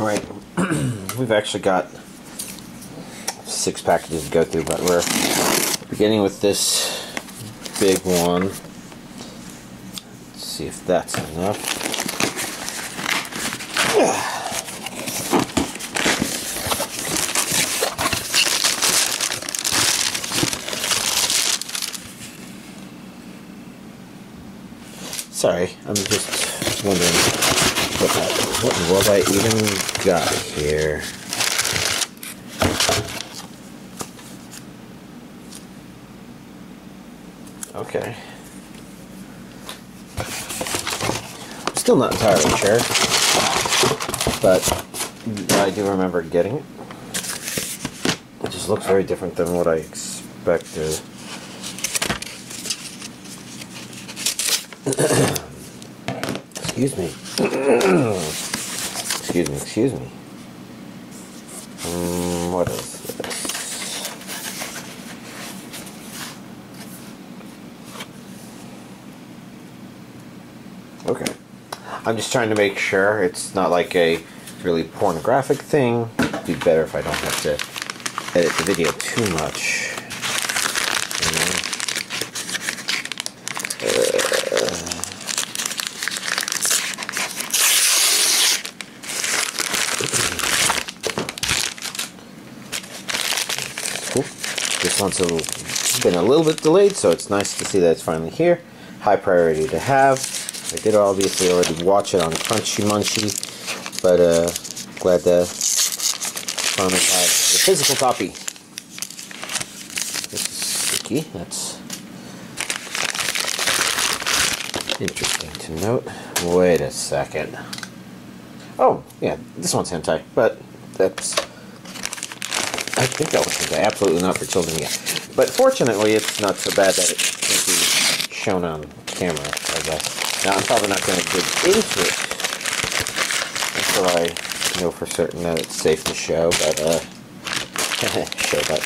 Alright, we've actually got six packages to go through, but we're beginning with this big one. Let's see if that's enough. Sorry, I'm just wondering what, what the world I even got here. Okay. Still not entirely sure, but I do remember getting it. It just looks very different than what I expected. excuse me. excuse me, excuse me. Um, what is this? Okay. I'm just trying to make sure it's not like a really pornographic thing. It'd be better if I don't have to edit the video too much. A little, been a little bit delayed, so it's nice to see that it's finally here. High priority to have. I did obviously already watch it on Crunchy Munchy, but uh, glad to finally have the physical copy. This is sticky. That's interesting to note. Wait a second. Oh, yeah, this one's hentai, but that's I think that was absolutely not for children yet. But fortunately, it's not so bad that it can't be shown on camera, I guess. Now, I'm probably not going to dig into it until I know for certain that it's safe to show, but, uh, show that.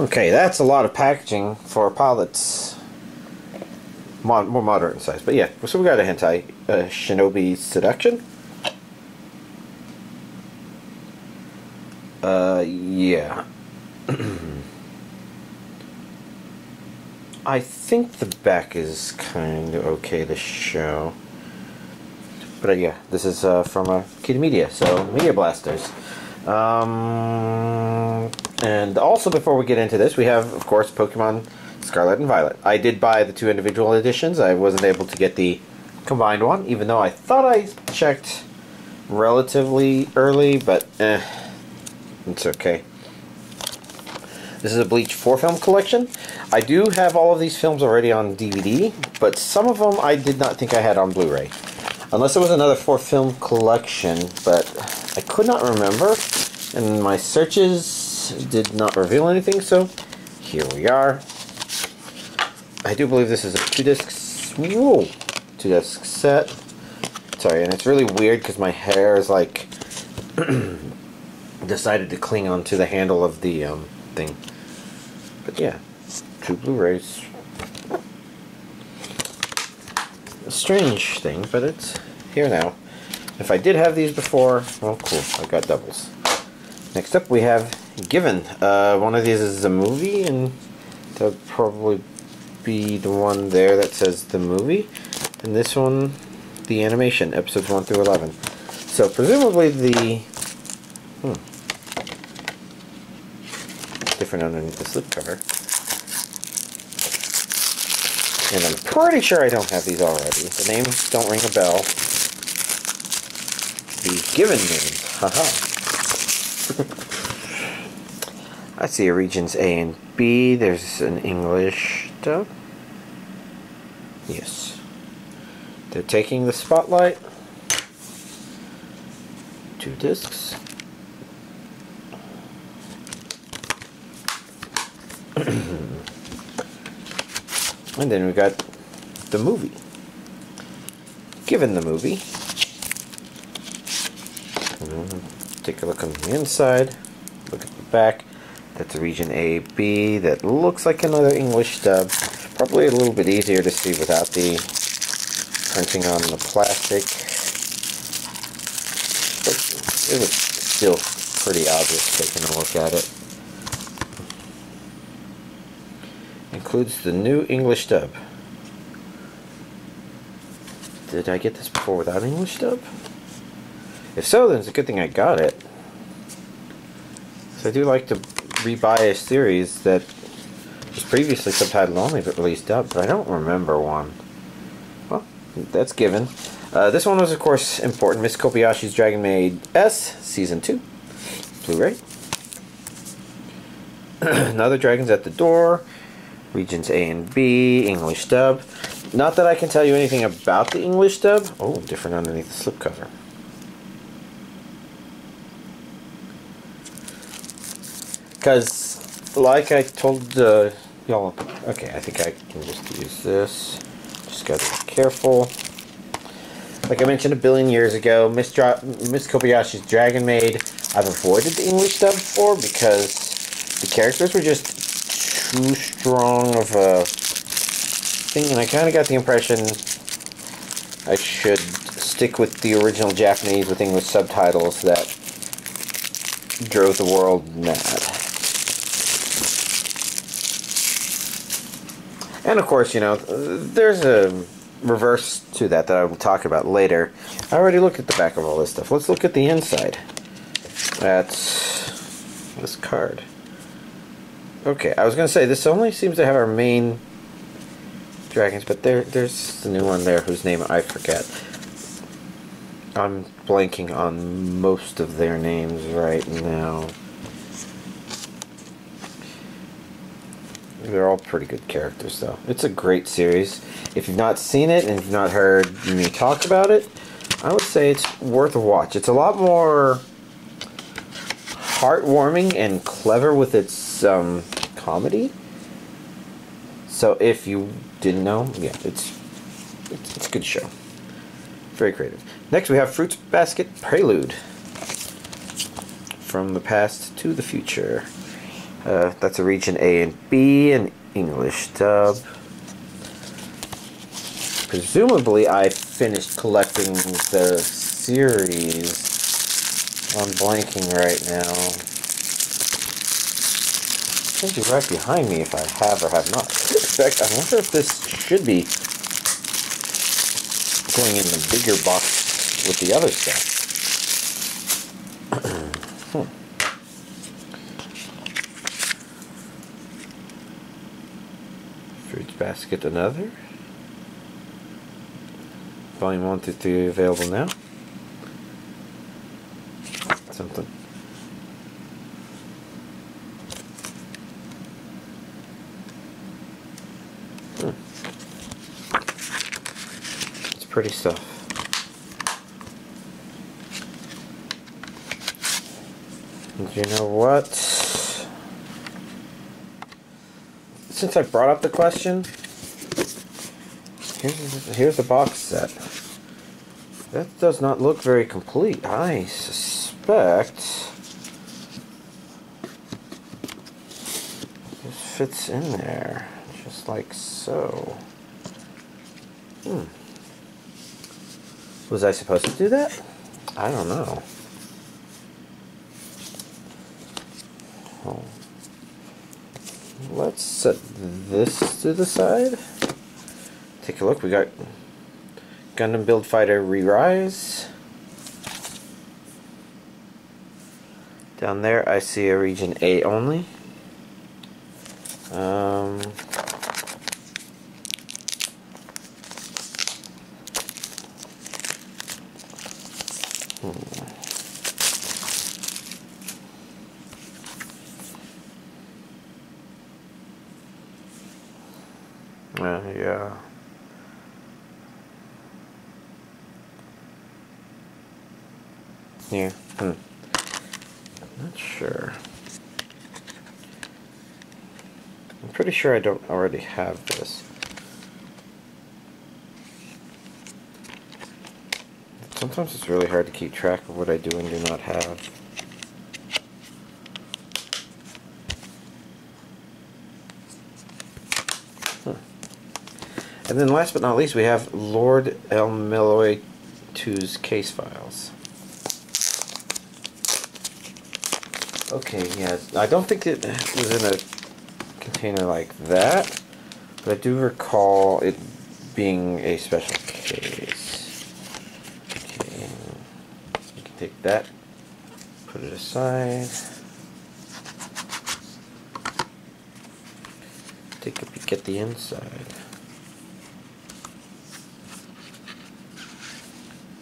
okay, that's a lot of packaging for pilots mod, more moderate in size. But yeah, so we got a hentai, uh, Shinobi Seduction. Uh, yeah. I think the back is kind of okay to show. But uh, yeah, this is uh, from uh, Kitty Media, so Media Blasters. Um, and also, before we get into this, we have, of course, Pokemon Scarlet and Violet. I did buy the two individual editions. I wasn't able to get the combined one, even though I thought I checked relatively early, but eh, it's okay. This is a Bleach 4-film collection. I do have all of these films already on DVD, but some of them I did not think I had on Blu-ray. Unless it was another 4-film collection, but I could not remember, and my searches did not reveal anything, so here we are. I do believe this is a two disc, whoa, two disc set. Sorry, and it's really weird because my hair is like decided to cling onto the handle of the um, thing. But yeah, two Blu-rays. A strange thing, but it's here now. If I did have these before, well, cool. I got doubles. Next up, we have Given. Uh, one of these is a movie, and they'll probably be the one there that says the movie, and this one, the animation, episodes 1 through 11. So presumably the... Hmm, different underneath the slipcover. And I'm pretty sure I don't have these already. The names don't ring a bell. The given names. Haha. I see regions A and B. There's an English Yes. They're taking the spotlight. Two discs. and then we got the movie. Given the movie, mm-hmm. take a look on the inside, look at the back, That's region A, B. That looks like another English dub. Probably a little bit easier to see without the printing on the plastic. But it was still pretty obvious taking a look at it. Includes the new English dub. Did I get this before without English dub? If so, then it's a good thing I got it. So I do like to rebuy series that was previously subtitled only but released dubbed, but I don't remember one. Well, that's given. Uh, this one was, of course, important. Miss Kobayashi's Dragon Maid S, Season 2, Blu-ray. Another Dragons at the Door, Regions A and B, English dub. Not that I can tell you anything about the English dub. Oh, different underneath the slipcover. Because, like I told uh, y'all, okay, I think I can just use this. Just gotta be careful. Like I mentioned a billion years ago, Miss, Miss Kobayashi's Dragon Maid, I've avoided the English dub before because the characters were just too strong of a thing, and I kind of got the impression I should stick with the original Japanese with English subtitles that drove the world mad. And of course, you know, there's a reverse to that that I will talk about later. I already looked at the back of all this stuff. Let's look at the inside. That's this card. Okay, I was going to say, this only seems to have our main dragons, but there, there's the new one there whose name I forget. I'm blanking on most of their names right now. They're all pretty good characters, though. It's a great series. If you've not seen it and you've not heard me talk about it, I would say it's worth a watch. It's a lot more heartwarming and clever with its um, comedy. So if you didn't know, yeah, it's, it's, it's a good show. Very creative. Next we have Fruits Basket Prelude. From the past to the future. Uh, that's a region A and B, an English dub. Presumably, I finished collecting the series. I'm blanking right now. It should be right behind me if I have or have not. In fact, I wonder if this should be going in the bigger box with the other stuff. Basket Another. Volume 1 through 3 available now. Something. Hmm. It's pretty stuff. And you know what? Since I brought up the question, here's, here's the box set. That does not look very complete. I suspect this fits in there, just like so. Hmm. Was I supposed to do that? I don't know. Oh let's set this to the side. Take a look. We got Gundam Build Fighter Re-Rise. Down there I see a region A only. sure I don't already have this. Sometimes it's really hard to keep track of what I do and do not have. Huh. And then last but not least, we have Lord El-Melloi 2's case files. Okay, yeah, I don't think it was in a container like that, but I do recall it being a special case. Okay, you can take that, put it aside. Take a peek at the inside.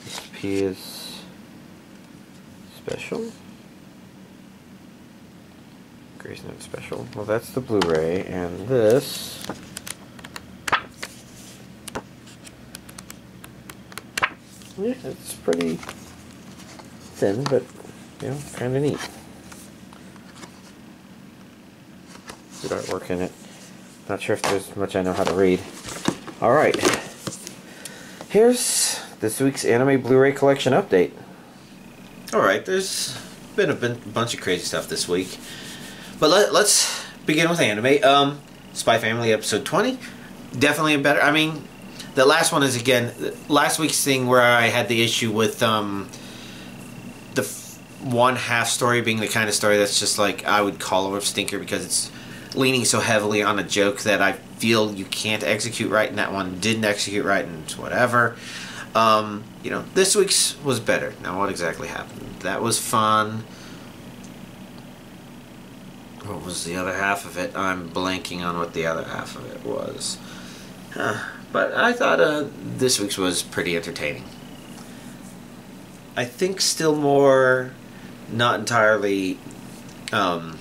This P is special. Grey's Note special. Well, that's the Blu-ray, and this. Yeah, it's pretty thin, but you know, kind of neat. Good artwork in it. Not sure if there's much I know how to read. Alright. Here's this week's anime Blu-ray collection update. Alright, there's been a bunch of crazy stuff this week. But let, us begin with anime. Um, Spy Family episode 20. Definitely a better. I mean, the last one is again last week's thing where I had the issue with um, the one half story being the kind of story that's just like I would call a stinker because it's leaning so heavily on a joke that I feel you can't execute right, and that one didn't execute right, and whatever. Um, you know, this week's was better. Now, what exactly happened? That was fun what was the other half of it? I'm blanking on what the other half of it was. Uh, but I thought uh, this week's was pretty entertaining. I think still more not entirely um,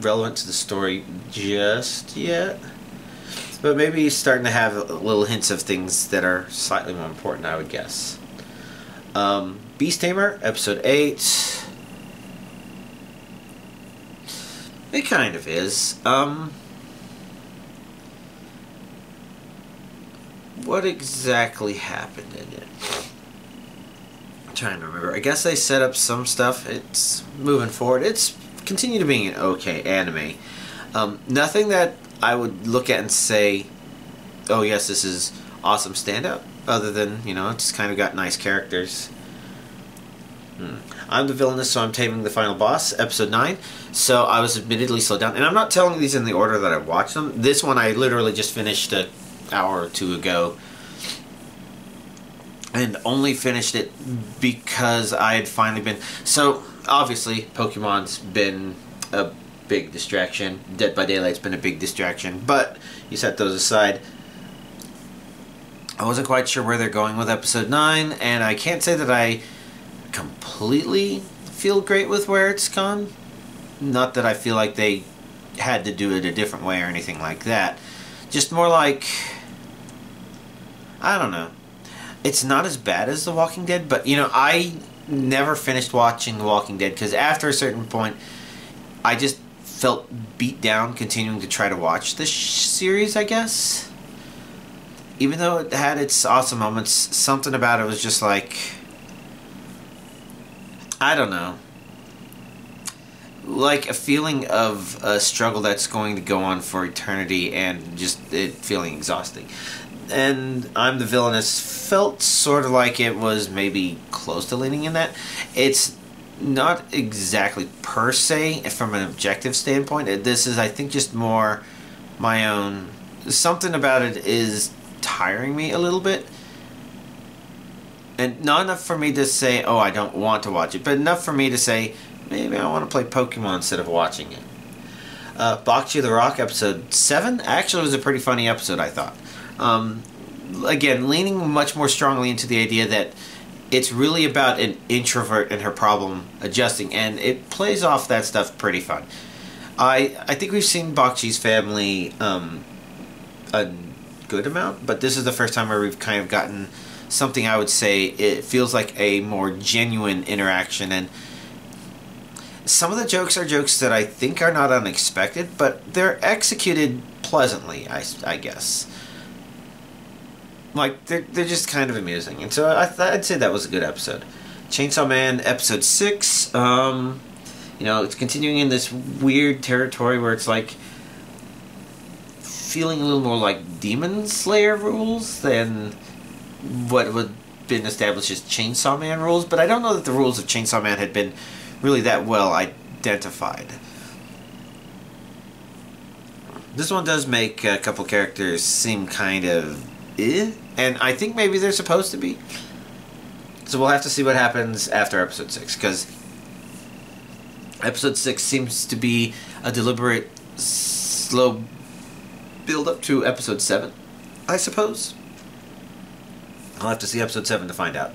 relevant to the story just yet. But maybe starting to have little hints of things that are slightly more important, I would guess. Um, Beast Tamer, Episode 8. It kind of is. Um, what exactly happened in it? I'm trying to remember. I guess they set up some stuff. It's moving forward. It's continued to being an okay anime. Um, nothing that I would look at and say, oh yes, this is awesome stand-up. Other than, you know, it's kind of got nice characters. Hmm. I'm the villainess, so I'm taming the final boss, episode 9. So I was admittedly slowed down. And I'm not telling these in the order that I watched them. This one I literally just finished an hour or two ago. And only finished it because I had finally been... So, obviously, Pokemon's been a big distraction. Dead by Daylight's been a big distraction. But, you set those aside. I wasn't quite sure where they're going with episode 9. And I can't say that I completely feel great with where it's gone. Not that I feel like they had to do it a different way or anything like that. Just more like, I don't know. It's not as bad as The Walking Dead, but you know, I never finished watching The Walking Dead because after a certain point, I just felt beat down continuing to try to watch this series, I guess. Even though it had its awesome moments, something about it was just like I don't know. Like a feeling of a struggle that's going to go on for eternity and just it feeling exhausting. And I'm the Villainess felt sort of like it was maybe close to leaning in that. It's not exactly per se from an objective standpoint. Uh, this is, I think, just more my own. Something about it is tiring me a little bit and not enough for me to say, oh, I don't want to watch it, but enough for me to say, maybe I want to play Pokemon instead of watching it. Uh, Bocchi the Rock episode 7 actually was a pretty funny episode, I thought. Um, again, leaning much more strongly into the idea that it's really about an introvert and her problem adjusting, and it plays off that stuff pretty fun. I I think we've seen Bocchi's family um, a good amount, but this is the first time where we've kind of gotten something I would say it feels like a more genuine interaction and some of the jokes are jokes that I think are not unexpected, but they're executed pleasantly, I, I guess. Like, they're, they're just kind of amusing. And so I I'd say that was a good episode. Chainsaw Man, episode 6. Um, you know, it's continuing in this weird territory where it's like feeling a little more like Demon Slayer rules than what would been established as Chainsaw Man rules, but I don't know that the rules of Chainsaw Man had been really that well identified. This one does make a couple characters seem kind of eh, and I think maybe they're supposed to be. So we'll have to see what happens after episode 6, because episode 6 seems to be a deliberate, slow build up to episode 7, I suppose. I'll have to see episode 7 to find out.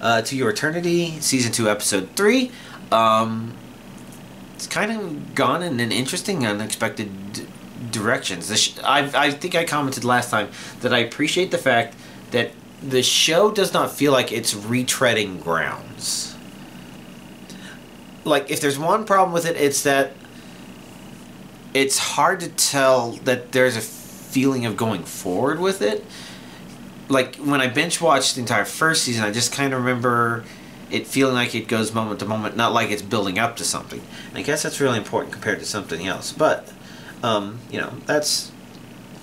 Uh, to Your Eternity, season 2, episode 3. Um, it's kind of gone in an interesting, unexpected directions. I, I think I commented last time that I appreciate the fact that the show does not feel like it's retreading grounds. Like, if there's one problem with it, it's that it's hard to tell that there's a feeling of going forward with it. Like, when I binge watched the entire first season, I just kind of remember it feeling like it goes moment to moment, not like it's building up to something. And I guess that's really important compared to something else. But, um, you know, that's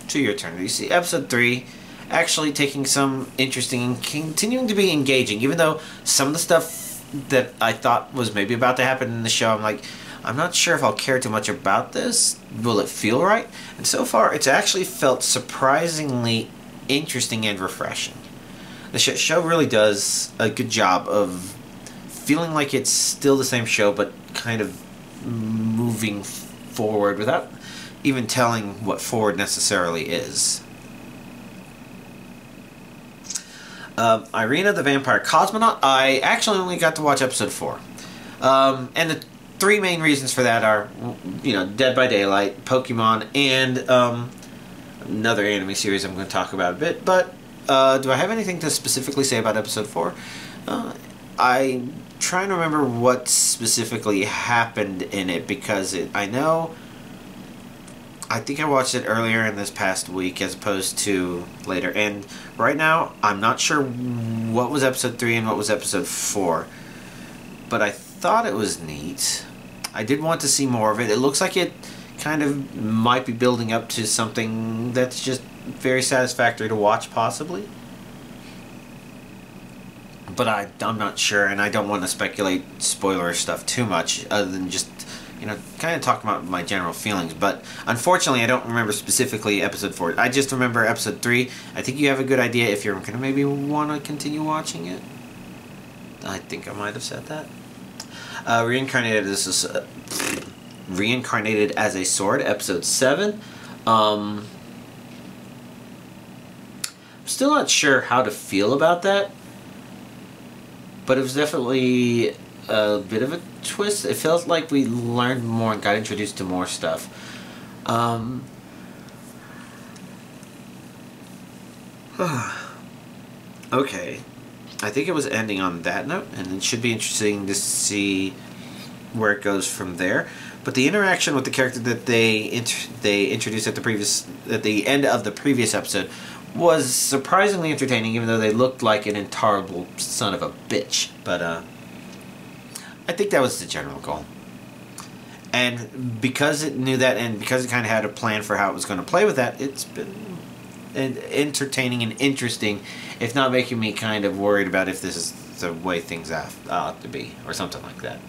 to your turn. You see, episode 3 actually taking some interesting and continuing to be engaging, even though some of the stuff that I thought was maybe about to happen in the show, I'm like, I'm not sure if I'll care too much about this. Will it feel right? And so far, it's actually felt surprisingly interesting and refreshing. The show really does a good job of feeling like it's still the same show, but kind of moving forward without even telling what forward necessarily is. Uh, Irina the Vampire Cosmonaut, I actually only got to watch episode 4. Um, and the three main reasons for that are, you know, Dead by Daylight, Pokemon, and um, another anime series I'm going to talk about a bit. But uh, do I have anything to specifically say about episode 4? Uh, I'm trying to remember what specifically happened in it because it, I know I think I watched it earlier in this past week as opposed to later. And right now, I'm not sure what was episode 3 and what was episode 4. But I thought it was neat. I did want to see more of it. It looks like it kind of might be building up to something that's just very satisfactory to watch, possibly. But I, I'm not sure, and I don't want to speculate spoiler stuff too much, other than just you know, kind of talk about my general feelings. But unfortunately, I don't remember specifically episode four. I just remember episode three. I think you have a good idea if you're gonna maybe want to continue watching it. I think I might have said that. Uh, reincarnated. This is uh, reincarnated as a sword. Episode seven. Um, I'm still not sure how to feel about that, but it was definitely a bit of a twist. It felt like we learned more and got introduced to more stuff. Um, okay. I think it was ending on that note, and it should be interesting to see where it goes from there. But the interaction with the character that they int they introduced at the previous at the end of the previous episode was surprisingly entertaining, even though they looked like an intolerable son of a bitch. But uh, I think that was the general goal. And because it knew that, and because it kind of had a plan for how it was going to play with that, it's been entertaining and interesting, if not making me kind of worried about if this is the way things ought to be, or something like that.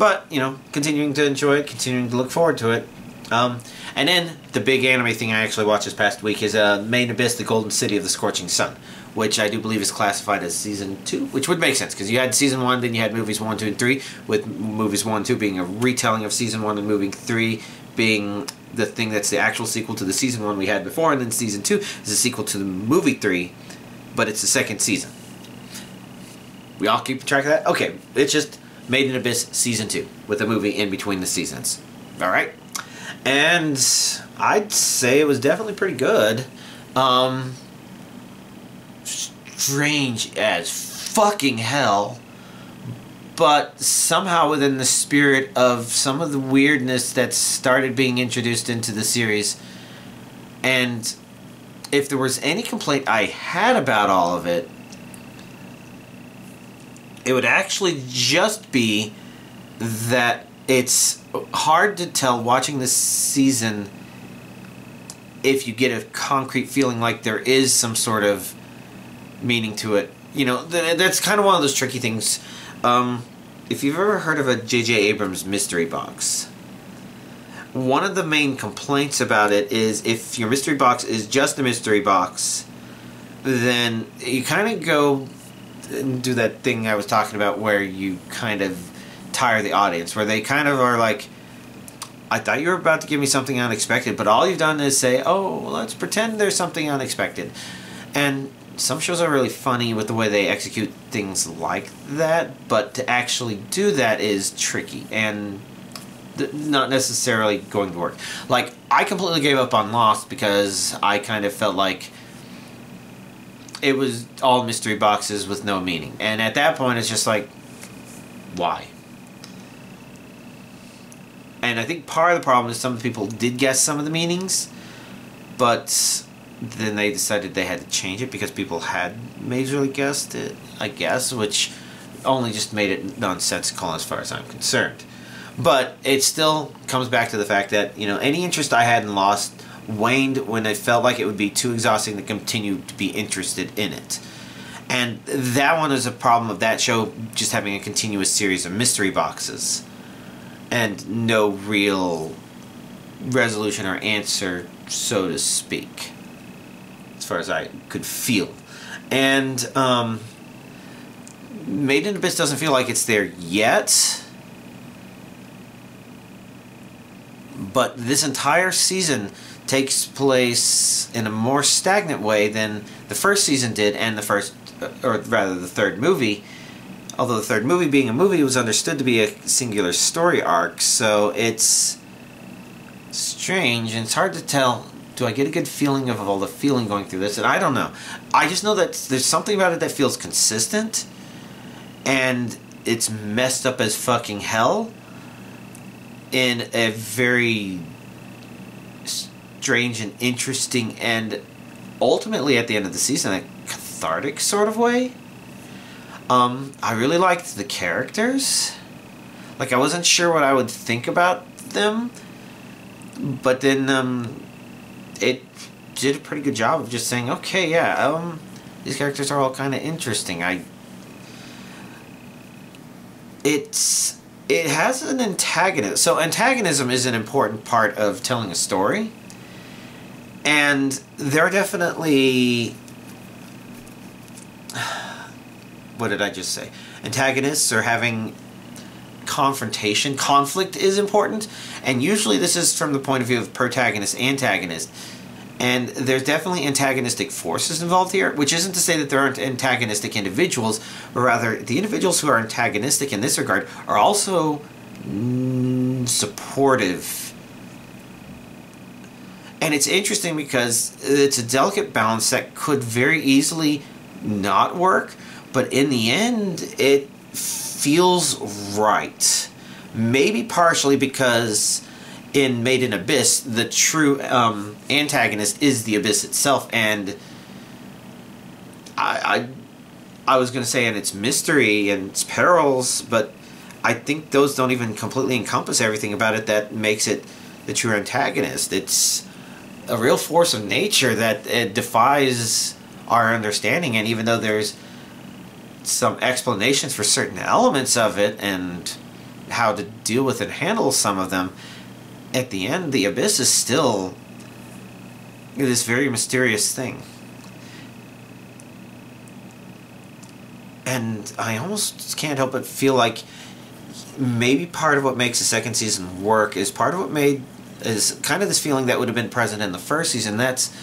But, you know, continuing to enjoy it, continuing to look forward to it. Um, and then, the big anime thing I actually watched this past week is uh, Made in Abyss, The Golden City of the Scorching Sun which I do believe is classified as season two, which would make sense because you had season one, then you had movies one, two, and three, with movies one, two being a retelling of season one, and movie three being the thing that's the actual sequel to the season one we had before, and then season two is a sequel to the movie three, but it's the second season. We all keep track of that? Okay, it's just Made in Abyss season two with a movie in between the seasons. All right, and I'd say it was definitely pretty good. Um, strange as fucking hell. But somehow, within the spirit of some of the weirdness that started being introduced into the series, and if there was any complaint I had about all of it, it would actually just be that it's hard to tell watching this season if you get a concrete feeling like there is some sort of meaning to it. You know, th- that's kind of one of those tricky things. Um, if you've ever heard of a J.J. Abrams mystery box, one of the main complaints about it is if your mystery box is just a mystery box, then you kind of go do that thing I was talking about where you kind of tire the audience, where they kind of are like, I thought you were about to give me something unexpected, but all you've done is say, oh, let's pretend there's something unexpected. And some shows are really funny with the way they execute things like that, but to actually do that is tricky and not necessarily going to work. Like, I completely gave up on Lost because I kind of felt like it was all mystery boxes with no meaning. And at that point, it's just like, why? And I think part of the problem is some people did guess some of the meanings, but then they decided they had to change it because people had majorly guessed it, I guess, which only just made it nonsensical as far as I'm concerned. But it still comes back to the fact that, you know, any interest I had in Lost waned when I felt like it would be too exhausting to continue to be interested in it. And that one is a problem of that show just having a continuous series of mystery boxes and no real resolution or answer, so to speak, as far as I could feel. And um, Made in Abyss doesn't feel like it's there yet. But this entire season takes place in a more stagnant way than the first season did and the first, uh, or rather the third movie although the third movie being a movie was understood to be a singular story arc, so it's strange and it's hard to tell. Do I get a good feeling of all the feeling going through this? And I don't know. I just know that there's something about it that feels consistent and it's messed up as fucking hell in a very strange and interesting and ultimately at the end of the season a cathartic sort of way. Um, I really liked the characters. Like I wasn't sure what I would think about them, but then um, it did a pretty good job of just saying, okay, yeah, um, these characters are all kind of interesting. I it's it has an antagonist. So antagonism is an important part of telling a story. And there are definitely what did I just say? Antagonists are having confrontation. Conflict is important, and usually this is from the point of view of protagonist, antagonist. And there's definitely antagonistic forces involved here, which isn't to say that there aren't antagonistic individuals, but rather the individuals who are antagonistic in this regard are also mm, supportive. And it's interesting because it's a delicate balance that could very easily not work, but in the end, it feels right. Maybe partially because in Made in Abyss, the true um, antagonist is the Abyss itself, and I, I, I was going to say, and its mystery and its perils, but I think those don't even completely encompass everything about it that makes it the true antagonist. It's a real force of nature that it defies our understanding, and even though there's some explanations for certain elements of it and how to deal with and handle some of them, at the end, the abyss is still this very mysterious thing. And I almost can't help but feel like maybe part of what makes the second season work is part of what made is kind of this feeling that would have been present in the first season. That's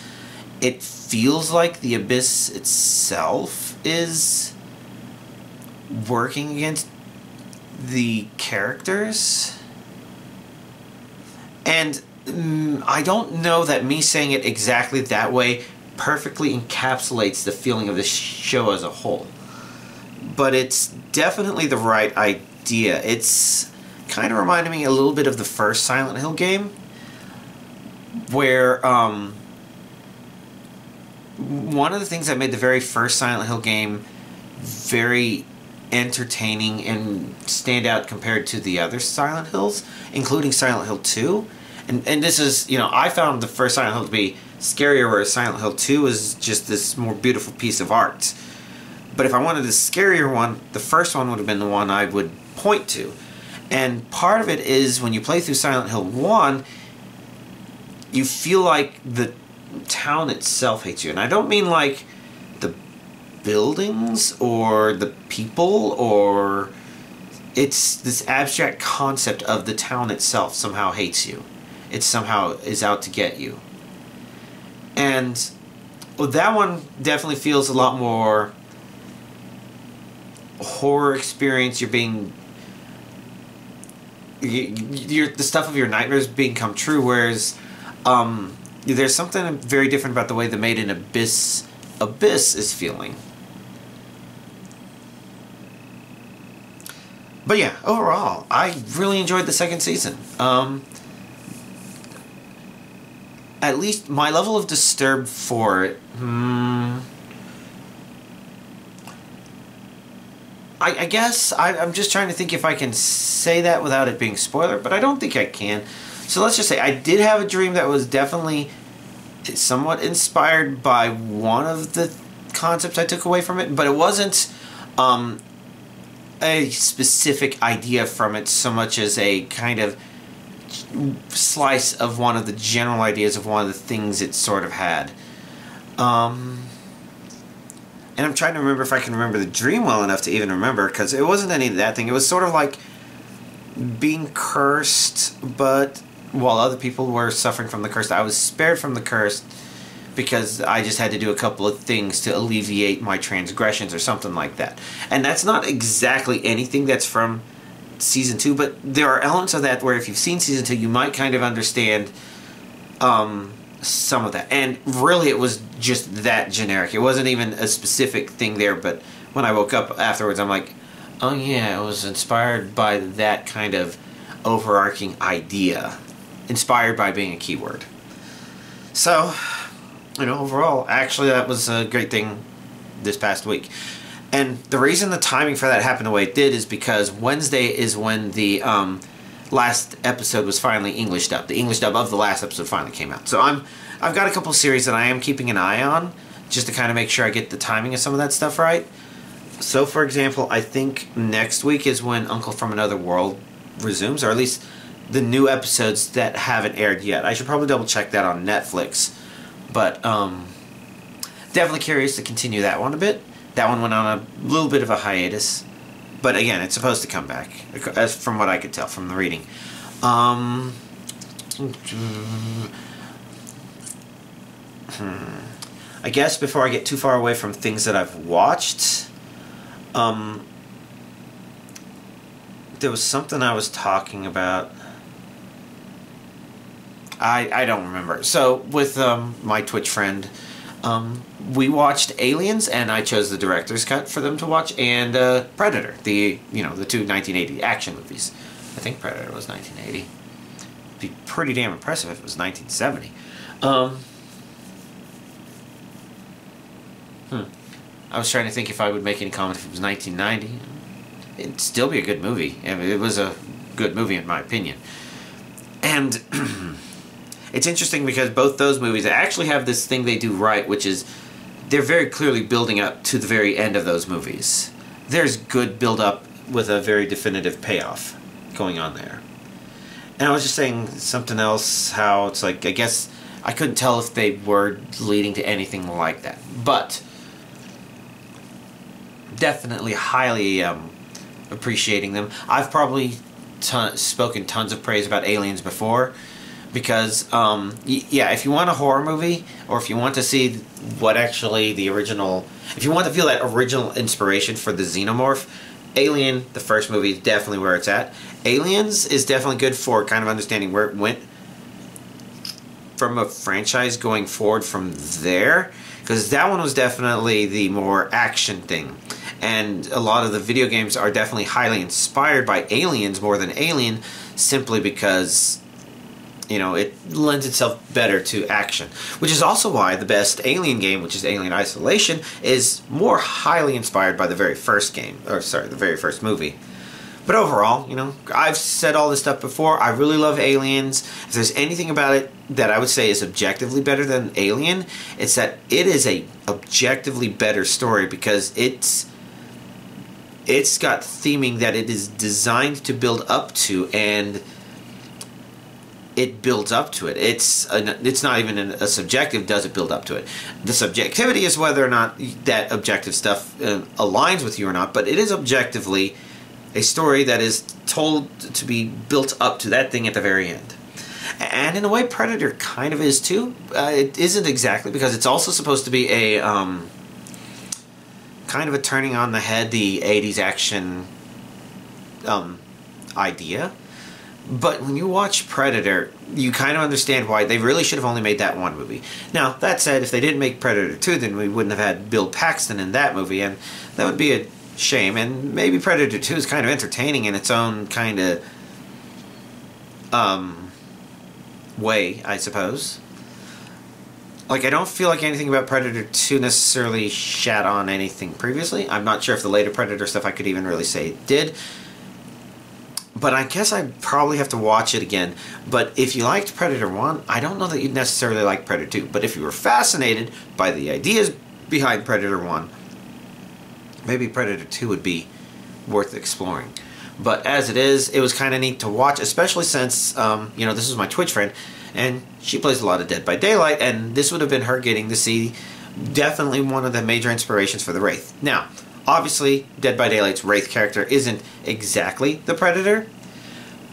it feels like the abyss itself is working against the characters. And mm, I don't know that me saying it exactly that way perfectly encapsulates the feeling of the show as a whole. But it's definitely the right idea. It's kind of reminded me a little bit of the first Silent Hill game, where um, one of the things that made the very first Silent Hill game very entertaining and stand out compared to the other Silent Hills, including Silent Hill 2. And, and this is, you know, I found the first Silent Hill to be scarier, whereas Silent Hill 2 is just this more beautiful piece of art. But if I wanted a scarier one, the first one would have been the one I would point to. And part of it is when you play through Silent Hill 1, you feel like the town itself hates you. And I don't mean like buildings or the people or it's this abstract concept of the town itself somehow hates you. It somehow is out to get you. And well, that one definitely feels a lot more horror experience. You're being you're, the stuff of your nightmares being come true. Whereas um, there's something very different about the way the Made Abyss Abyss is feeling. But yeah, overall, I really enjoyed the second season. Um, at least my level of disturbed for it. Hmm, I, I guess I, I'm just trying to think if I can say that without it being spoiler, but I don't think I can. So let's just say I did have a dream that was definitely somewhat inspired by one of the concepts I took away from it, but it wasn't um, a specific idea from it so much as a kind of slice of one of the general ideas of one of the things it sort of had. Um, and I'm trying to remember if I can remember the dream well enough to even remember, because it wasn't any of that thing. It was sort of like being cursed, but while other people were suffering from the curse, I was spared from the curse because I just had to do a couple of things to alleviate my transgressions or something like that. And that's not exactly anything that's from season two, but there are elements of that where if you've seen season two, you might kind of understand um, some of that. And really, it was just that generic. It wasn't even a specific thing there, but when I woke up afterwards, I'm like, oh yeah, it was inspired by that kind of overarching idea. Inspired by being a keyword. So, you know, overall, actually, that was a great thing this past week. And the reason the timing for that happened the way it did is because Wednesday is when the um, last episode was finally English dub. The English dub of the last episode finally came out. So I'm I've got a couple series that I am keeping an eye on just to kind of make sure I get the timing of some of that stuff right. So for example, I think next week is when Uncle from Another World resumes, or at least the new episodes that haven't aired yet. I should probably double check that on Netflix. But um, definitely curious to continue that one a bit. That one went on a little bit of a hiatus. But again, it's supposed to come back, as from what I could tell from the reading. Um, hmm. I guess before I get too far away from things that I've watched, um, there was something I was talking about. I I don't remember. So with um, my Twitch friend, um, we watched Aliens, and I chose the director's cut for them to watch, and uh, Predator, the you know the two 1980 action movies. I think Predator was 1980. It'd be pretty damn impressive if it was 1970. Um, hmm. I was trying to think if I would make any comment if it was 1990. It'd still be a good movie. I mean, it was a good movie in my opinion. And it's interesting because both those movies actually have this thing they do right, which is they're very clearly building up to the very end of those movies. There's good build up with a very definitive payoff going on there. And I was just saying something else, how it's like, I guess I couldn't tell if they were leading to anything like that. But definitely highly um, appreciating them. I've probably ton spoken tons of praise about Aliens before because um, yeah if you want a horror movie or if you want to see what actually the original if you want to feel that original inspiration for the xenomorph alien the first movie is definitely where it's at. Aliens is definitely good for kind of understanding where it went from a franchise going forward from there because that one was definitely the more action thing. And a lot of the video games are definitely highly inspired by aliens more than alien simply because you know, it lends itself better to action. Which is also why the best Alien game, which is Alien Isolation, is more highly inspired by the very first game, or sorry, the very first movie. But overall, you know, I've said all this stuff before. I really love Aliens. If there's anything about it that I would say is objectively better than Alien, it's that it is a objectively better story because it's it's got theming that it is designed to build up to and it builds up to it. It's it's not even a subjective. Does it build up to it? The subjectivity is whether or not that objective stuff uh, aligns with you or not. But it is objectively a story that is told to be built up to that thing at the very end. And in a way, Predator kind of is too. Uh, it isn't exactly because it's also supposed to be a um, kind of a turning on the head the '80s action um, idea but when you watch Predator, you kind of understand why they really should have only made that one movie. Now, that said, if they didn't make Predator 2, then we wouldn't have had Bill Paxton in that movie, and that would be a shame. And maybe Predator 2 is kind of entertaining in its own kind of um, way, I suppose. Like, I don't feel like anything about Predator 2 necessarily shat on anything previously. I'm not sure if the later Predator stuff I could even really say did but I guess I probably have to watch it again. But if you liked Predator 1, I don't know that you'd necessarily like Predator 2. But if you were fascinated by the ideas behind Predator 1, maybe Predator 2 would be worth exploring. But as it is, it was kind of neat to watch, especially since, um, you know, this is my Twitch friend, and she plays a lot of Dead by Daylight, and this would have been her getting to see definitely one of the major inspirations for the Wraith. Now, Obviously, Dead by Daylight's Wraith character isn't exactly the Predator,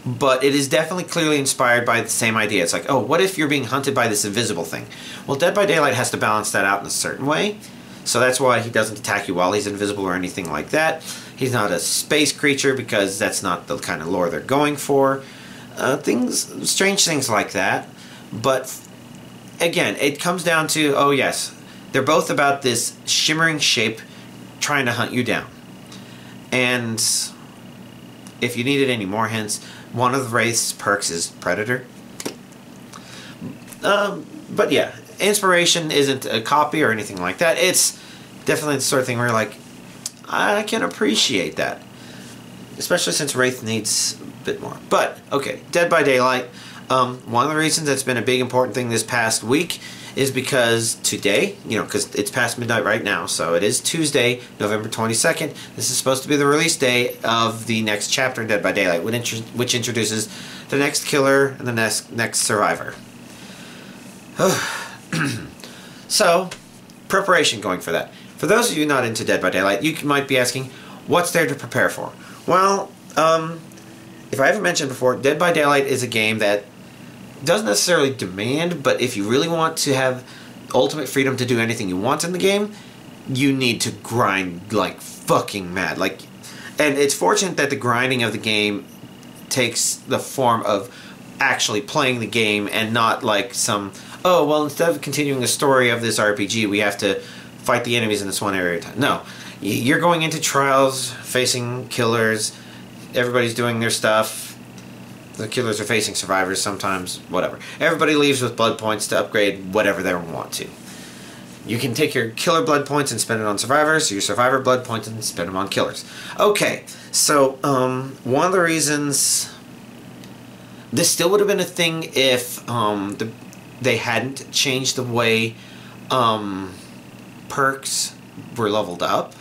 but it is definitely clearly inspired by the same idea. It's like, oh, what if you're being hunted by this invisible thing? Well, Dead by Daylight has to balance that out in a certain way, so that's why he doesn't attack you while he's invisible or anything like that. He's not a space creature because that's not the kind of lore they're going for. Uh, things, strange things like that. But again, it comes down to, oh yes, they're both about this shimmering shape trying to hunt you down. And if you needed any more hints, one of the Wraith's perks is Predator. Um, but yeah, inspiration isn't a copy or anything like that. It's definitely the sort of thing where like, I can appreciate that. Especially since Wraith needs a bit more. But, okay, Dead by Daylight. Um, one of the reasons that's been a big important thing this past week is because today, you know, because it's past midnight right now, so it is Tuesday, November 22nd. This is supposed to be the release day of the next chapter in Dead by Daylight, which introduces the next killer and the next, next survivor. so, preparation going for that. For those of you not into Dead by Daylight, you might be asking, what's there to prepare for? Well, um, if I haven't mentioned before, Dead by Daylight is a game that doesn't necessarily demand, but if you really want to have ultimate freedom to do anything you want in the game, you need to grind like fucking mad. Like, and it's fortunate that the grinding of the game takes the form of actually playing the game and not like some oh well instead of continuing the story of this RPG we have to fight the enemies in this one area. Every time. No, you're going into trials, facing killers. Everybody's doing their stuff the killers are facing survivors sometimes, whatever. Everybody leaves with blood points to upgrade whatever they want to. You can take your killer blood points and spend it on survivors, your survivor blood points and spend them on killers. Okay, so um, one of the reasons this still would have been a thing if um, the, they hadn't changed the way um, perks were leveled up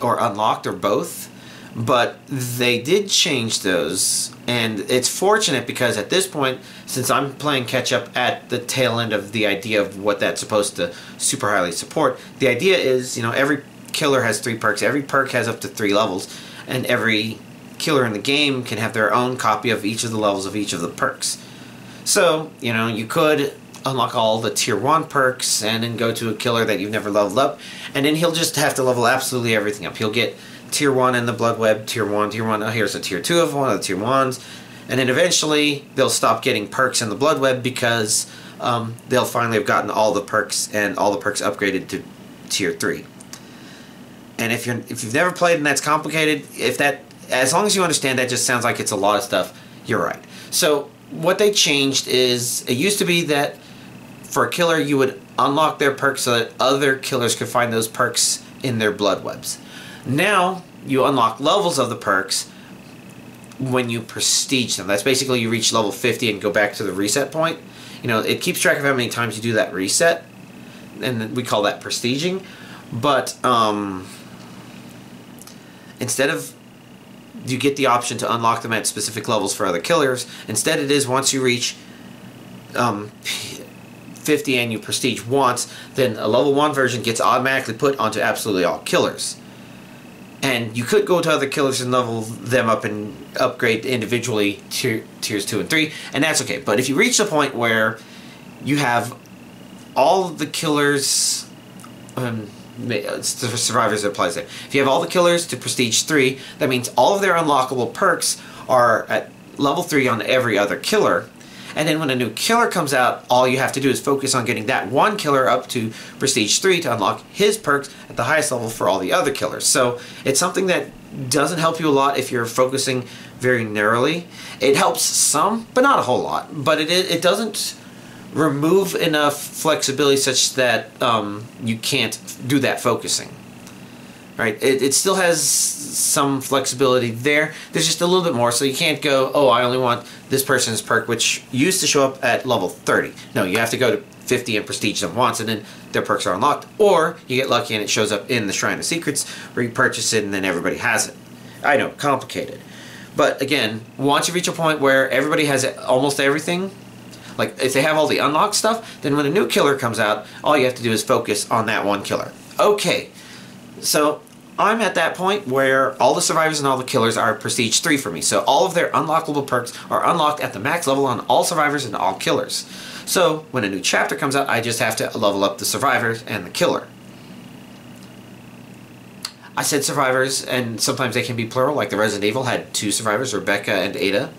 or unlocked or both but they did change those and it's fortunate because at this point since i'm playing catch up at the tail end of the idea of what that's supposed to super highly support the idea is you know every killer has three perks. Every perk has up to three levels and every killer in the game can have their own copy of each of the levels of each of the perks. So you know you could unlock all the tier 1 perks and then go to a killer that you've never leveled up and then he'll just have to level absolutely everything up. He'll get tier 1 in the blood web, tier 1, tier 1, oh, here's a tier 2 of one of the tier 1s, and then eventually they'll stop getting perks in the blood web because um, they'll finally have gotten all the perks and all the perks upgraded to tier 3. And if you're if you've never played and that's complicated, if that as long as you understand that just sounds like it's a lot of stuff, you're right. So what they changed is it used to be that for a killer you would unlock their perks so that other killers could find those perks in their blood webs. Now, you unlock levels of the perks when you prestige them. That's basically you reach level 50 and go back to the reset point. You know, it keeps track of how many times you do that reset, and we call that prestiging. But um, instead of you get the option to unlock them at specific levels for other killers, instead it is once you reach um, 50 and you prestige once, then a level 1 version gets automatically put onto absolutely all killers. And you could go to other killers and level them up and upgrade individually tier, tiers 2 and 3, and that's okay. But if you reach the point where you have all the killers, um, the survivors applies there. If you have all the killers to prestige 3, that means all of their unlockable perks are at level 3 on every other killer, and then when a new killer comes out, all you have to do is focus on getting that one killer up to Prestige 3 to unlock his perks at the highest level for all the other killers. So it's something that doesn't help you a lot if you're focusing very narrowly. It helps some, but not a whole lot. But it, it doesn't remove enough flexibility such that um, you can't do that focusing right? It, it still has some flexibility there. There's just a little bit more, so you can't go, oh, I only want this person's perk, which used to show up at level 30. No, you have to go to 50 and prestige them once, and then their perks are unlocked. Or you get lucky and it shows up in the Shrine of Secrets, where you purchase it and then everybody has it. I know, complicated. But again, once you reach a point where everybody has almost everything, like if they have all the unlocked stuff, then when a new killer comes out, all you have to do is focus on that one killer. Okay, so I'm at that point where all the survivors and all the killers are prestige 3 for me. So all of their unlockable perks are unlocked at the max level on all survivors and all killers. So when a new chapter comes out, I just have to level up the survivors and the killer. I said survivors, and sometimes they can be plural, like the Resident Evil had two survivors, Rebecca and Ada.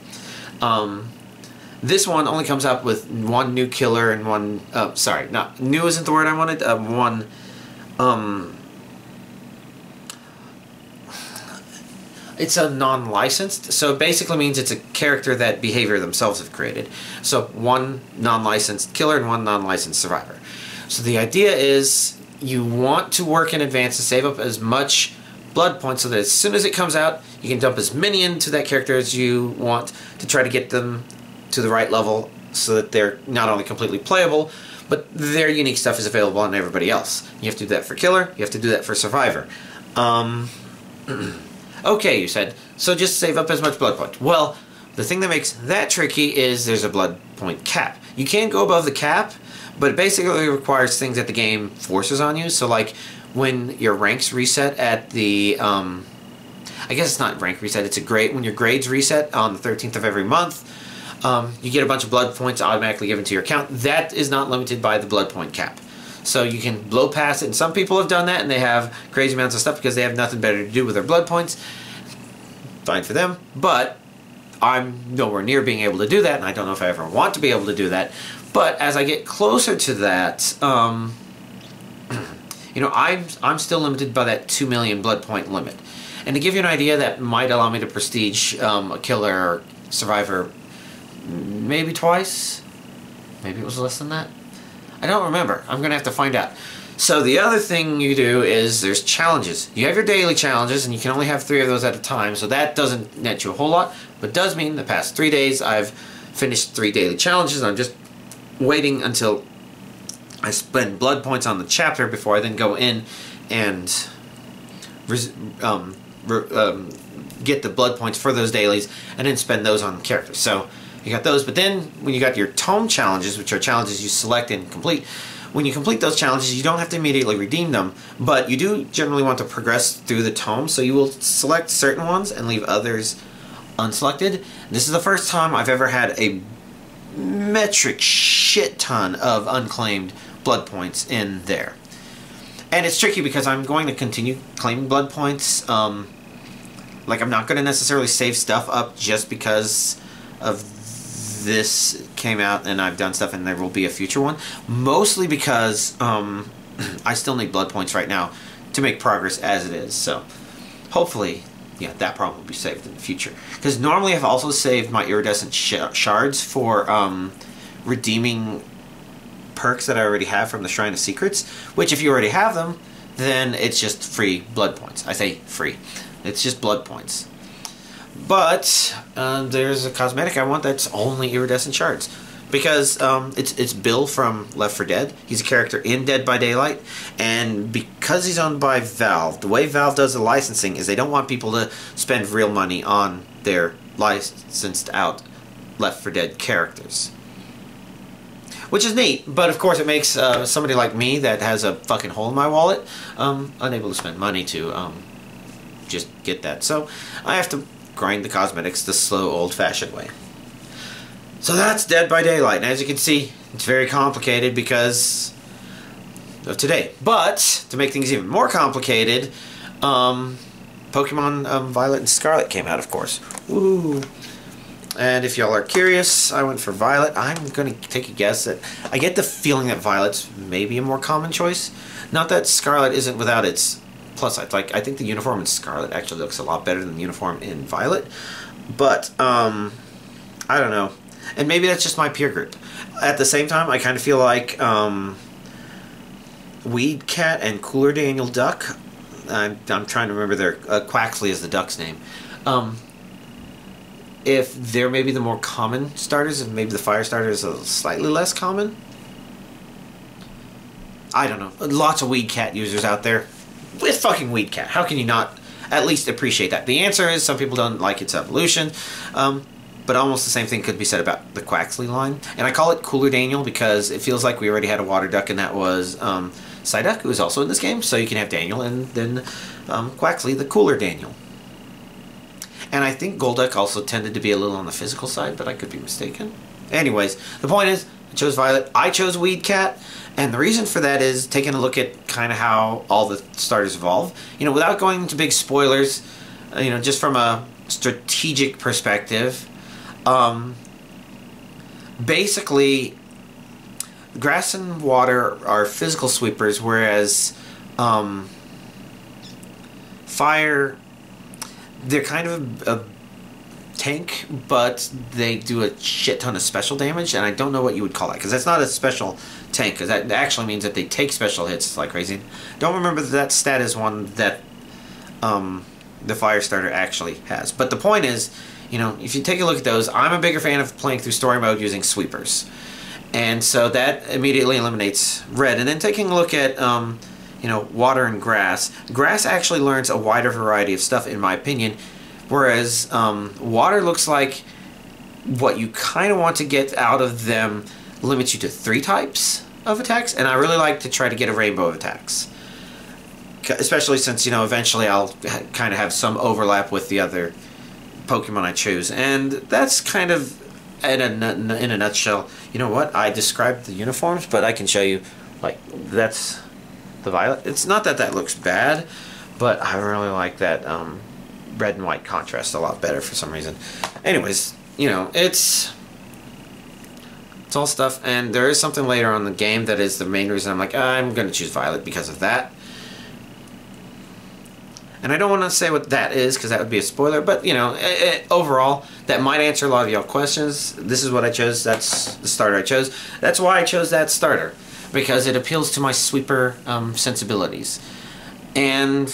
Um, this one only comes up with one new killer and one, uh, sorry, not, new isn't the word I wanted, uh, one, um, it's a non-licensed, so basically means it's a character that Behaviour themselves have created. So one non-licensed killer and one non-licensed survivor. So the idea is you want to work in advance to save up as much blood points so that as soon as it comes out, you can dump as many into that character as you want to try to get them to the right level so that they're not only completely playable, but their unique stuff is available on everybody else. You have to do that for killer, you have to do that for survivor. Um, Okay, you said, so just save up as much blood points. Well, the thing that makes that tricky is there's a blood point cap. You can't go above the cap, but it basically requires things that the game forces on you. So like when your ranks reset at the, um, I guess it's not rank reset, it's a grade, when your grades reset on the 13th of every month, um, you get a bunch of blood points automatically given to your account. That is not limited by the blood point cap. So you can blow past it. And some people have done that and they have crazy amounts of stuff because they have nothing better to do with their blood points. Fine for them. But I'm nowhere near being able to do that, and I don't know if I ever want to be able to do that. But as I get closer to that, um, you know, I'm, I'm still limited by that 2 million blood point limit. And to give you an idea, that might allow me to prestige um, a killer or survivor maybe twice. Maybe it was less than that. I don't remember. I'm going to have to find out. So the other thing you do is there's challenges. You have your daily challenges and you can only have three of those at a time so that doesn't net you a whole lot but does mean the past three days I've finished three daily challenges I'm just waiting until I spend blood points on the chapter before I then go in and um, um, get the blood points for those dailies and then spend those on the characters. So you got those, but then when you got your tome challenges, which are challenges you select and complete, when you complete those challenges, you don't have to immediately redeem them, but you do generally want to progress through the tome, so you will select certain ones and leave others unselected. This is the first time I've ever had a metric shit ton of unclaimed blood points in there. And it's tricky because I'm going to continue claiming blood points. Um, like, I'm not going to necessarily save stuff up just because of this came out and I've done stuff and there will be a future one. Mostly because um, I still need blood points right now to make progress as it is. So hopefully, yeah, that problem will be saved in the future. Because normally I've also saved my iridescent sh shards for um, redeeming perks that I already have from the Shrine of Secrets. Which if you already have them, then it's just free blood points. I say free. It's just blood points. But uh, there's a cosmetic I want that's only iridescent shards. Because um, it's it's Bill from Left 4 Dead. He's a character in Dead by Daylight, and because he's owned by Valve, the way Valve does the licensing is they don't want people to spend real money on their licensed out Left 4 Dead characters which is neat. But of course, it makes uh, somebody like me that has a fucking hole in my wallet um, unable to spend money to um, just get that. So I have to grind the cosmetics the slow, old-fashioned way. So that's Dead by Daylight, and as you can see, it's very complicated because of today. But to make things even more complicated, um, Pokemon um, Violet and Scarlet came out, of course. Woo! And if y'all are curious, I went for Violet. I'm going to take a guess that I get the feeling that Violet's maybe a more common choice. Not that Scarlet isn't without its plus sides. Like I think the uniform in Scarlet actually looks a lot better than the uniform in Violet. But um, I don't know. And maybe that's just my peer group. At the same time, I kind of feel like um, Weed Cat and Cooler Daniel Duck. I'm, I'm trying to remember their uh, Quaxly is the duck's name. Um, if they're maybe the more common starters, and maybe the fire starter is a slightly less common. I don't know. Lots of Weed Cat users out there with fucking Weed Cat. How can you not at least appreciate that? The answer is some people don't like its evolution, um, but almost the same thing could be said about the Quaxly line. And I call it Cooler Daniel because it feels like we already had a water duck, and that was um, Psyduck, who is also in this game. So you can have Daniel and then um, Quaxly, the Cooler Daniel. And I think Golduck also tended to be a little on the physical side, but I could be mistaken. Anyways, the point is, I chose Violet. I chose Weed Cat, and the reason for that is taking a look at kind of how all the starters evolve. You know, without going into big spoilers, uh, you know, just from a strategic perspective, um, basically, grass and water are physical sweepers, whereas um, fire they're kind of a, a tank, but they do a shit ton of special damage, and I don't know what you would call that because that's not a special tank because that actually means that they take special hits like crazy. Don't remember that, that stat is one that um, the fire starter actually has. But the point is, you know, if you take a look at those, I'm a bigger fan of playing through story mode using sweepers, and so that immediately eliminates red. And then taking a look at um, you know, water and grass. Grass actually learns a wider variety of stuff, in my opinion, whereas um, water looks like what you kind of want to get out of them limits you to three types of attacks, and I really like to try to get a rainbow of attacks. Especially since, you know, eventually I'll kind of have some overlap with the other Pokemon I choose. And that's kind of, in a, in a nutshell, you know what? I described the uniforms, but I can show you, like, that's the violet. It's not that that looks bad, but I really like that um, red and white contrast a lot better for some reason. Anyways, you know, it's it's all stuff, and there is something later on the game that is the main reason I'm like, I'm going to choose violet because of that. And I don't want to say what that is because that would be a spoiler, but you know, it, it, overall, that might answer a lot of y'all questions. This is what I chose. That's the starter I chose. That's why I chose that starter because it appeals to my sweeper um, sensibilities. And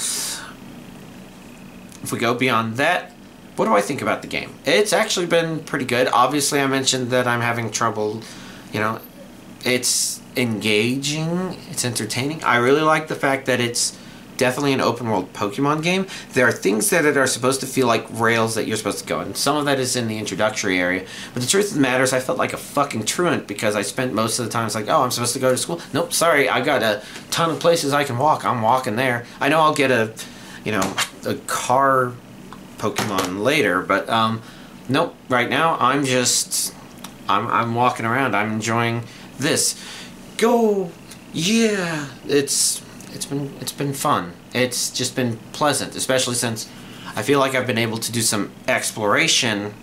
if we go beyond that, what do I think about the game? It's actually been pretty good. Obviously, I mentioned that I'm having trouble, you know, it's engaging, it's entertaining. I really like the fact that it's definitely an open world Pokemon game. There are things that are supposed to feel like rails that you're supposed to go, and some of that is in the introductory area. But the truth of the matter is, I felt like a fucking truant because I spent most of the time it's like, oh, I'm supposed to go to school. Nope, sorry, I got a ton of places I can walk. I'm walking there. I know I'll get a, you know, a car Pokemon later, but um, nope. Right now, I'm just, I'm I'm walking around. I'm enjoying this. Go, yeah. It's it's been it's been fun. It's just been pleasant, especially since I feel like I've been able to do some exploration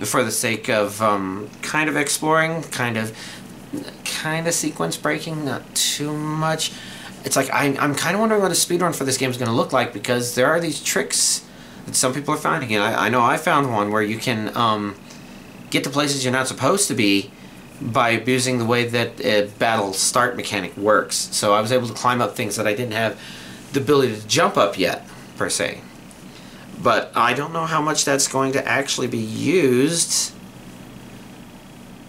for the sake of um, kind of exploring, kind of kind of sequence breaking, not too much. It's like I, I'm kind of wondering what a speedrun for this game is going to look like because there are these tricks that some people are finding. And I, I know I found one where you can um, get to places you're not supposed to be by abusing the way that a battle start mechanic works. So I was able to climb up things that I didn't have the ability to jump up yet, per se. But I don't know how much that's going to actually be used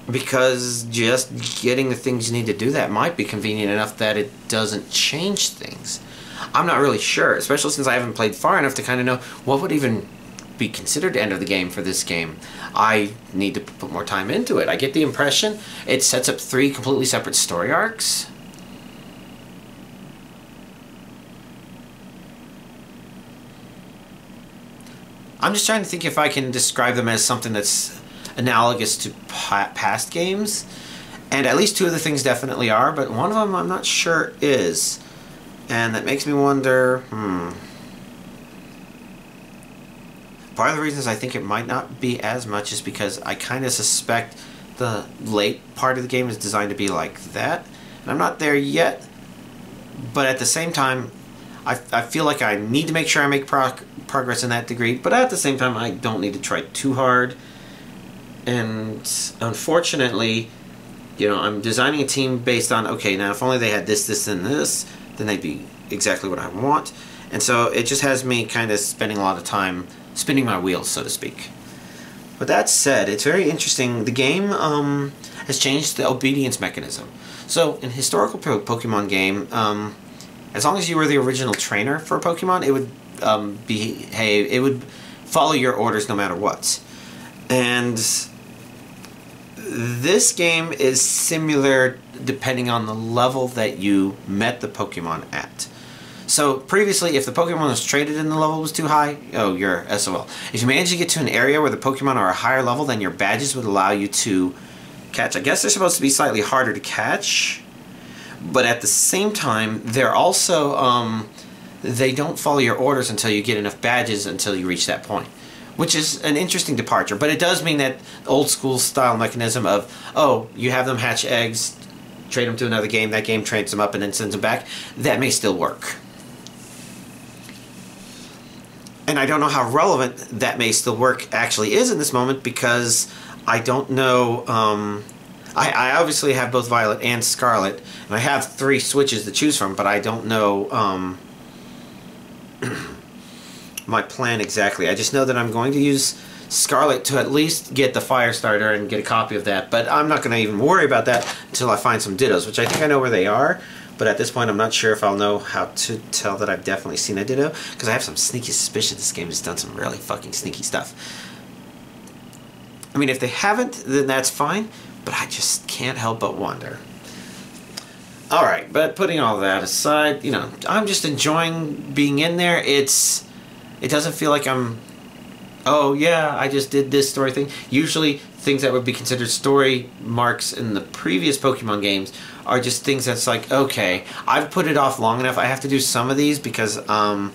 because just getting the things you need to do that might be convenient enough that it doesn't change things. I'm not really sure, especially since I haven't played far enough to kind of know what would even be considered end of the game for this game. I need to put more time into it. I get the impression it sets up three completely separate story arcs. I'm just trying to think if I can describe them as something that's analogous to past games. And at least two of the things definitely are, but one of them I'm not sure is. And that makes me wonder, hmm. Part of the reasons I think it might not be as much is because I kind of suspect the late part of the game is designed to be like that. And I'm not there yet, but at the same time, I, I feel like I need to make sure I make pro progress in that degree, but at the same time, I don't need to try too hard. And unfortunately, you know, I'm designing a team based on, okay, now if only they had this, this, and this, then they'd be exactly what I want. And so it just has me kind of spending a lot of time spinning my wheels, so to speak. But that said, it's very interesting. The game um, has changed the obedience mechanism. So, in historical Pokemon game, um, as long as you were the original trainer for a Pokemon, it would um, behave, it would follow your orders no matter what. And this game is similar depending on the level that you met the Pokemon at. So previously, if the Pokemon was traded and the level was too high, oh, you're SOL. If you manage to get to an area where the Pokemon are a higher level, then your badges would allow you to catch. I guess they're supposed to be slightly harder to catch, but at the same time, they're also, um, they don't follow your orders until you get enough badges until you reach that point. Which is an interesting departure, but it does mean that old school style mechanism of, oh, you have them hatch eggs, trade them to another game, that game trades them up and then sends them back, that may still work. And I don't know how relevant that may still work actually is in this moment because I don't know um, I, I obviously have both Violet and Scarlet, and I have three switches to choose from, but I don't know um, my plan exactly. I just know that I'm going to use Scarlet to at least get the Fire Starter and get a copy of that, but I'm not going to even worry about that until I find some Dittos, which I think I know where they are, but at this point I'm not sure if I'll know how to tell that I've definitely seen a Ditto, because I have some sneaky suspicion this game has done some really fucking sneaky stuff. I mean, if they haven't, then that's fine, but I just can't help but wonder. Alright, but putting all that aside, you know, I'm just enjoying being in there. It's, it doesn't feel like I'm, oh yeah, I just did this story thing. Usually things that would be considered story marks in the previous Pokemon games are just things that's like, okay, I've put it off long enough. I have to do some of these because um,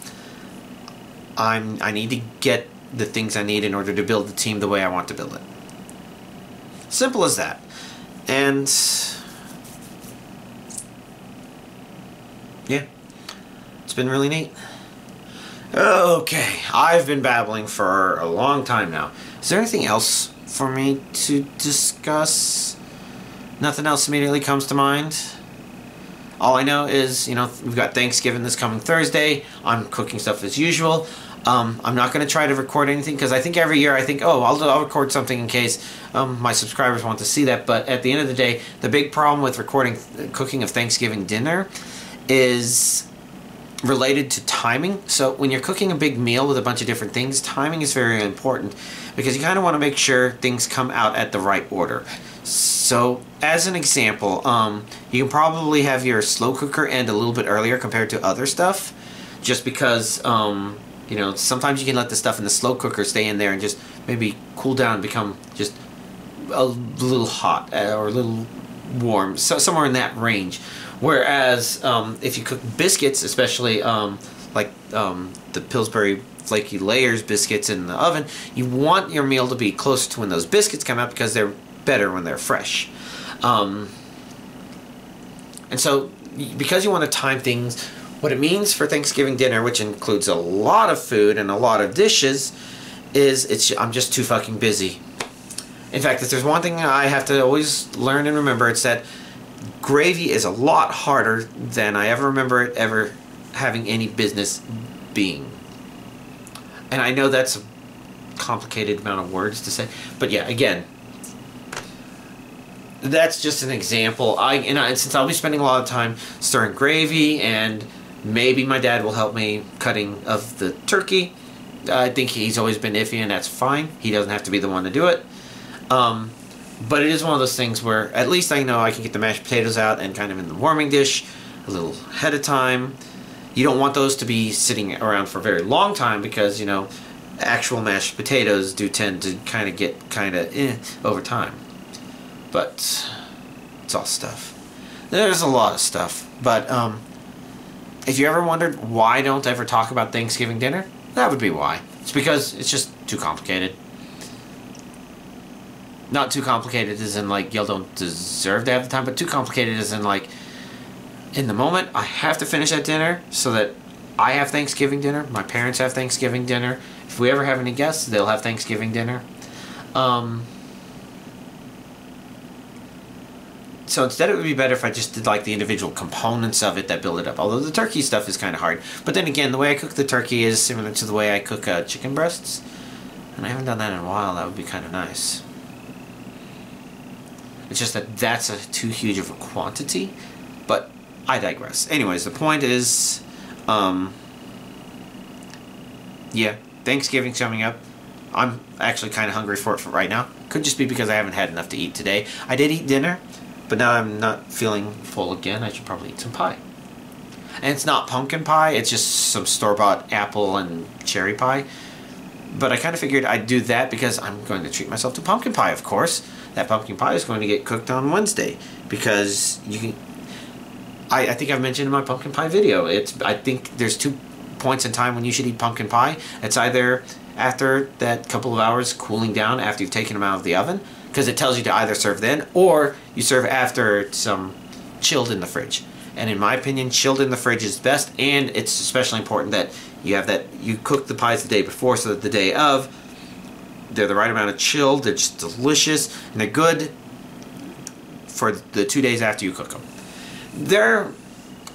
I'm, I need to get the things I need in order to build the team the way I want to build it. Simple as that. And yeah, it's been really neat. Okay, I've been babbling for a long time now. Is there anything else for me to discuss? Nothing else immediately comes to mind. All I know is, you know, we've got Thanksgiving this coming Thursday. I'm cooking stuff as usual. Um, I'm not going to try to record anything because I think every year I think, oh, I'll, I'll record something in case um, my subscribers want to see that. But at the end of the day, the big problem with recording cooking of Thanksgiving dinner is related to timing. So when you're cooking a big meal with a bunch of different things, timing is very important because you kind of want to make sure things come out at the right order. So as an example, um, you can probably have your slow cooker end a little bit earlier compared to other stuff just because um, you know, sometimes you can let the stuff in the slow cooker stay in there and just maybe cool down and become just a little hot uh, or a little warm, so somewhere in that range. Whereas um, if you cook biscuits, especially um, like um, the Pillsbury flaky layers biscuits in the oven, you want your meal to be close to when those biscuits come out because they're better when they're fresh. Um, and so because you want to time things what it means for Thanksgiving dinner, which includes a lot of food and a lot of dishes, is it's I'm just too fucking busy. In fact, if there's one thing I have to always learn and remember, it's that gravy is a lot harder than I ever remember it ever having any business being. and I know that's a complicated amount of words to say, but yeah, again, that's just an example. I and I, since I'll be spending a lot of time stirring gravy, and maybe my dad will help me cutting of the turkey. I think he's always been iffy, and that's fine. He doesn't have to be the one to do it. Um, but it is one of those things where at least I know I can get the mashed potatoes out and kind of in the warming dish a little ahead of time. You don't want those to be sitting around for a very long time because, you know, actual mashed potatoes do tend to kind of get kind of eh over time. But it's all stuff. There's a lot of stuff. But um, if you ever wondered why don't ever talk about Thanksgiving dinner, that would be why. It's because it's just too complicated. Not too complicated as in like y'all don't deserve to have the time, but too complicated as in like in the moment I have to finish that dinner so that I have Thanksgiving dinner, my parents have Thanksgiving dinner. If we ever have any guests, they'll have Thanksgiving dinner. Um, so instead it would be better if I just did like the individual components of it that build it up. Although the turkey stuff is kind of hard. But then again, the way I cook the turkey is similar to the way I cook uh, chicken breasts. And I haven't done that in a while. That would be kind of nice. It's just that that's a too huge of a quantity. But I digress. Anyways, the point is, um, yeah, Thanksgiving's coming up. I'm actually kind of hungry for it for right now. Could just be because I haven't had enough to eat today. I did eat dinner, but now I'm not feeling full again. I should probably eat some pie. And it's not pumpkin pie, it's just some store-bought apple and cherry pie. But I kind of figured I'd do that because I'm going to treat myself to pumpkin pie, of course. That pumpkin pie is going to get cooked on Wednesday because you can. I, I think I've mentioned in my pumpkin pie video. It's I think there's two points in time when you should eat pumpkin pie. It's either after that couple of hours cooling down after you've taken them out of the oven, because it tells you to either serve then or you serve after some chilled in the fridge. And in my opinion, chilled in the fridge is best, and it's especially important that you have that you cook the pies the day before so that the day of they're the right amount of chilled, they're just delicious, and they're good for the two days after you cook them. They're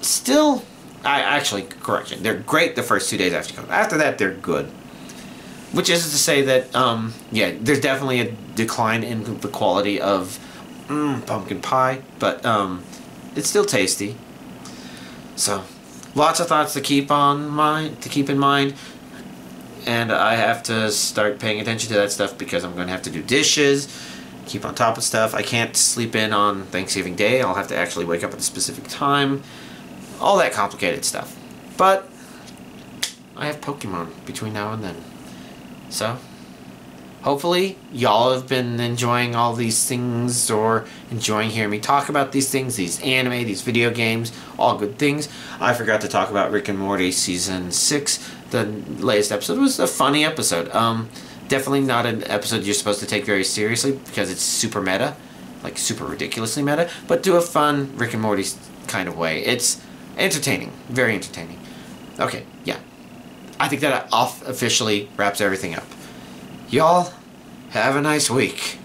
still, I actually, correction, they're great the first two days after you cook them. After that, they're good. Which is to say that, um, yeah, there's definitely a decline in the quality of mm, pumpkin pie, but um, it's still tasty. So, lots of thoughts to keep on mind, to keep in mind, and I have to start paying attention to that stuff because I'm going to have to do dishes, keep on top of stuff. I can't sleep in on Thanksgiving Day. I'll have to actually wake up at a specific time. All that complicated stuff. But I have Pokemon between now and then. So, hopefully, y'all have been enjoying all these things or enjoying hearing me talk about these things, these anime, these video games, all good things. I forgot to talk about Rick and Morty Season 6. The latest episode was a funny episode. Um, definitely not an episode you're supposed to take very seriously because it's super meta, like super ridiculously meta, but do a fun Rick and Morty kind of way. It's entertaining, very entertaining. Okay, yeah. I think that off officially wraps everything up. Y'all, have a nice week.